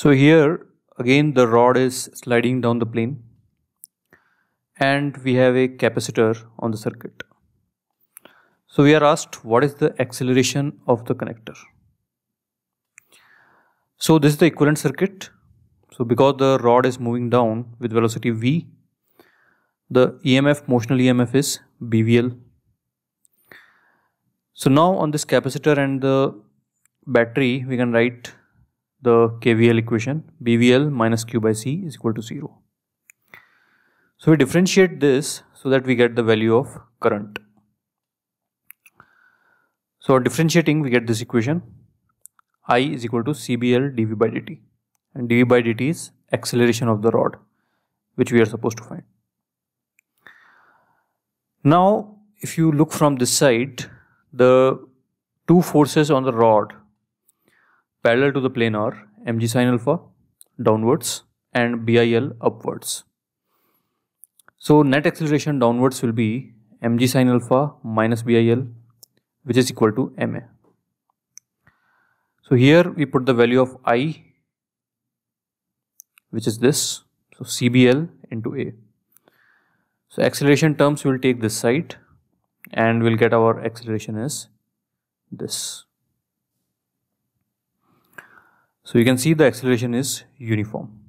So here again the rod is sliding down the plane and we have a capacitor on the circuit. So we are asked what is the acceleration of the connector. So this is the equivalent circuit. So because the rod is moving down with velocity v, the EMF, motional EMF is BVL. So now on this capacitor and the battery, we can write the KVL equation BVL minus Q by C is equal to 0. So we differentiate this so that we get the value of current. So differentiating we get this equation I is equal to CBL dV by dt and dV by dt is acceleration of the rod which we are supposed to find. Now if you look from this side the two forces on the rod parallel to the plane are mg sine alpha downwards and BIL upwards. So net acceleration downwards will be mg sine alpha minus BIL which is equal to ma. So here we put the value of i which is this so CBL into A. So acceleration terms will take this side and we'll get our acceleration as this. So you can see the acceleration is uniform.